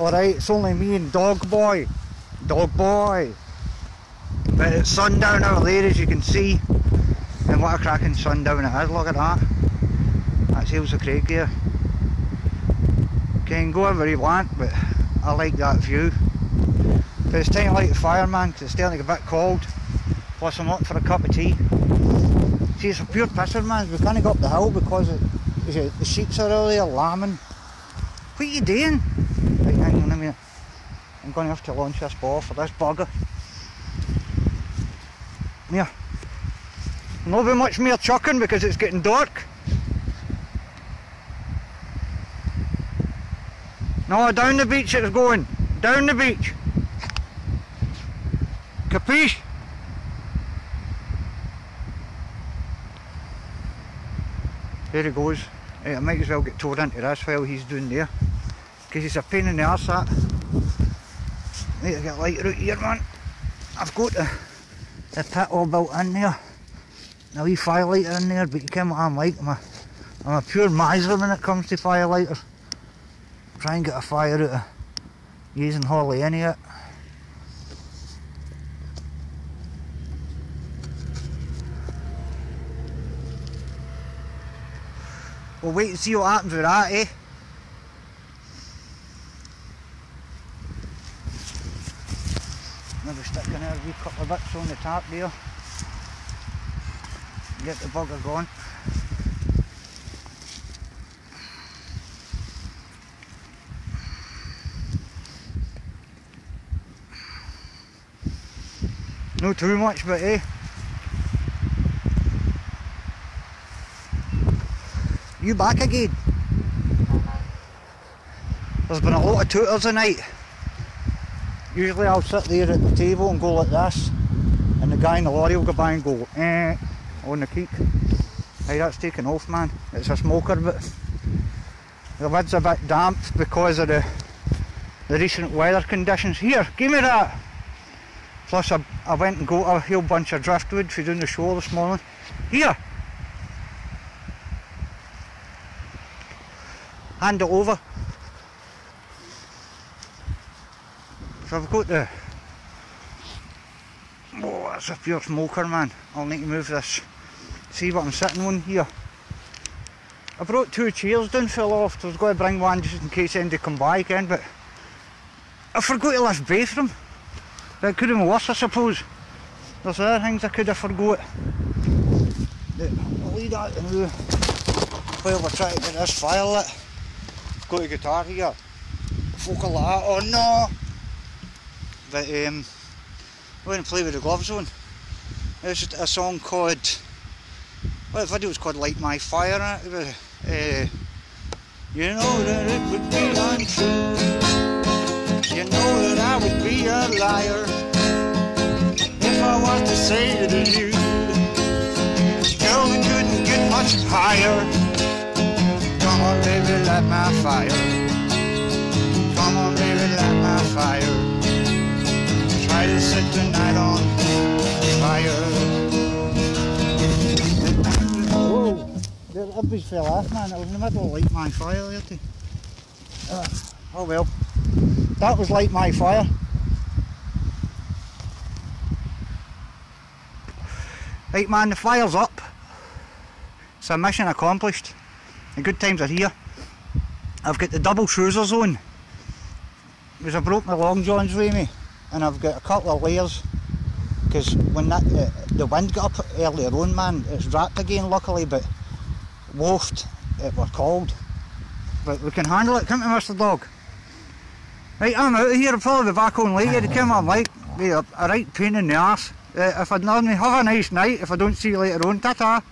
Alright, it's only me and Dog Boy. Dog Boy. But it's sundown over there as you can see. And what a cracking sundown it is, look at that. That's Ailsa Craig here. Can go wherever you want, but I like that view. But it's time to light the fire man, because it's starting to get a bit cold. Plus I'm looking for a cup of tea. See, it's a pure pisser man, we can't go up the hill because it, the sheep are all there lambing. What are you doing? Right, hang on a I'm going to have to launch this ball for this bugger. Here. Not very much more chucking because it's getting dark. No, down the beach it's going. Down the beach. Capiche? There he goes. Hey, I might as well get towed into this while he's doing there. Because it's a pain in the arse that. Need to get lighter out here man. I've got the, the pit all built in there. A wee firelighter in there, but you can what I'm like. I'm a, I'm a pure miser when it comes to firelighters. Try and get a fire out of using hardly any of it. We'll wait and see what happens with that, eh? Maybe stick another wee couple of bits on the top there. Get the bugger going. No too much, but eh? You back again? There's been a lot of tooters tonight. Usually I'll sit there at the table and go like this and the guy in the lorry will go by and go eh on the keek. Hey that's taken off man. It's a smoker but the lid's a bit damp because of the the recent weather conditions. Here, give me that! Plus I, I went and got a whole bunch of driftwood for doing the show this morning. Here! Hand it over. So I've got the... Oh, that's a pure smoker man. I'll need to move this. See what I'm sitting on here. I brought two chairs down for the loft. I was going to bring one just in case anybody come by again, but I forgot to lift them. That could have been worse, I suppose. There's other things I could have forgot. I'll leave that now while we're trying to get this fire lit. Got a guitar here. Focal that. Oh no! But um, going to play with the gloves on. There's a song called. Well, the video was called Light My Fire. Uh, you know that it would be untrue. You know that I would be a liar if I was to say it to you, girl, couldn't get much higher. Come on, baby, light my fire. Come on, baby, light my fire. Try to set the night on fire. Oh, that rubbish fell off, man. I was in the middle of light my fire there. Too. Uh, oh well. That was Light My Fire. Right man, the fire's up. It's a mission accomplished. The good times are here. I've got the double trousers on. Because I broke my long johns with me. And I've got a couple of layers. Because when that uh, the wind got up earlier on man, it's dropped again luckily, but waft, it was cold. But we can handle it, can't we Mr Dog? Right, I'm out of here, I'll probably be back on later. It came on like be a, a right pain in the arse. Uh, if I'd not have a nice night, if I don't see you later on, ta-ta.